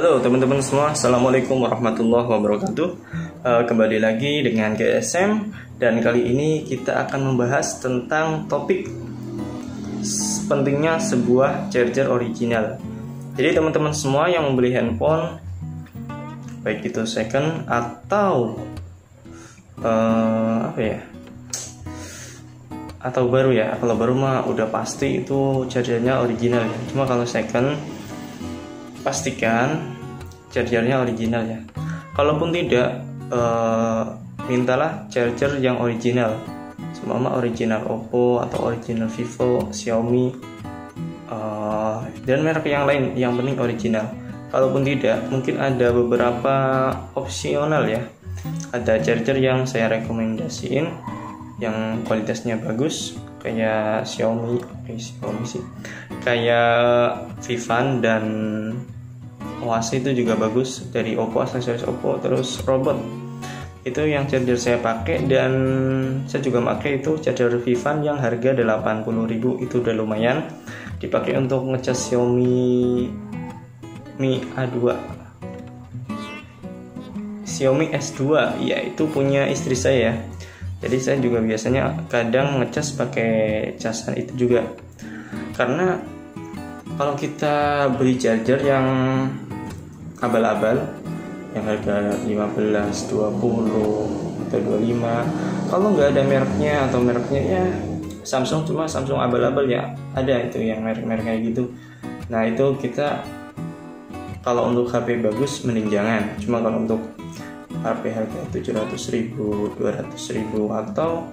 Halo teman-teman semua, Assalamualaikum warahmatullahi wabarakatuh. Uh, Kembali lagi dengan GSM Dan kali ini kita akan membahas tentang topik Pentingnya sebuah charger original. Jadi teman-teman semua yang membeli handphone Baik itu second atau uh, Apa ya Atau baru ya. Kalau baru mah udah pasti itu chargernya original ya. Cuma kalau second pastikan chargernya original ya. Kalaupun tidak uh, mintalah charger yang original. Semua original Oppo atau original Vivo Xiaomi uh, dan merek yang lain yang penting original. Kalaupun tidak mungkin ada beberapa opsional ya. Ada charger yang saya rekomendasiin yang kualitasnya bagus kayak Xiaomi kayak Xiaomi sih. Kayak Vivan dan Oasis itu juga bagus dari Oppo aksesoris Oppo terus robot. Itu yang charger saya pakai dan saya juga pakai itu charger Vivan yang harga 80.000 itu udah lumayan. Dipakai untuk ngecas Xiaomi Mi A2 Xiaomi S2 ya itu punya istri saya jadi saya juga biasanya kadang ngecas pakai casan itu juga. Karena kalau kita beli charger yang abal-abal yang harga 15, 20 atau 25 kalau nggak ada mereknya atau mereknya ya Samsung cuma Samsung abal-abal ya ada itu yang merek-merek kayak gitu. Nah itu kita kalau untuk HP bagus mending jangan. Cuma kalau untuk HP harga 700 ribu 200 ribu atau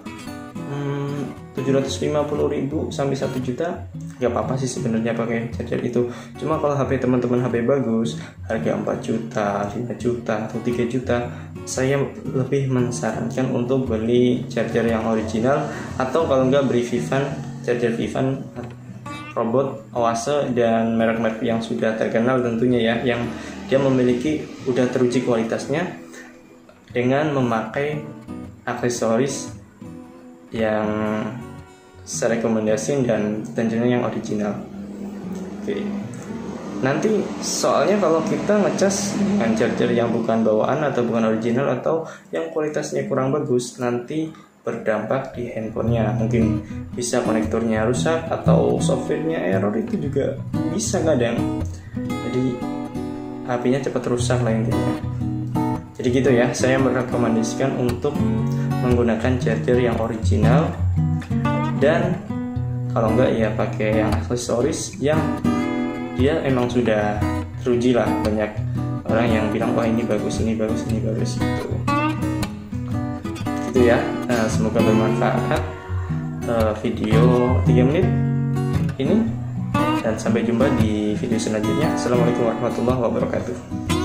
hmm, 750 ribu sampai 1 juta nggak apa-apa sih sebenarnya pakai charger itu. Cuma kalau HP teman-teman HP bagus harga 4 juta 5 juta atau 3 juta saya lebih mensarankan untuk beli charger yang original atau kalau nggak beli Vivan charger Vivan robot Oase dan merek-merek yang sudah terkenal tentunya ya yang dia memiliki udah teruji kualitasnya dengan memakai aksesoris yang saya rekomendasiin dan tentunya yang original. Oke. Nanti soalnya kalau kita ngecas dengan charger yang bukan bawaan atau bukan original atau yang kualitasnya kurang bagus nanti berdampak di handphonenya. Mungkin bisa konektornya rusak atau softwarenya error itu juga bisa kadang. Jadi HP-nya cepat rusak lah intinya jadi gitu ya saya merekomendasikan untuk menggunakan charger yang original. Dan kalau enggak ya pakai yang aksesoris yang dia emang sudah teruji lah. Banyak orang yang bilang wah ini bagus ini bagus ini bagus gitu. Gitu ya. Nah, semoga bermanfaat uh, video 3 menit ini. Dan sampai jumpa di video selanjutnya. Assalamualaikum warahmatullahi wabarakatuh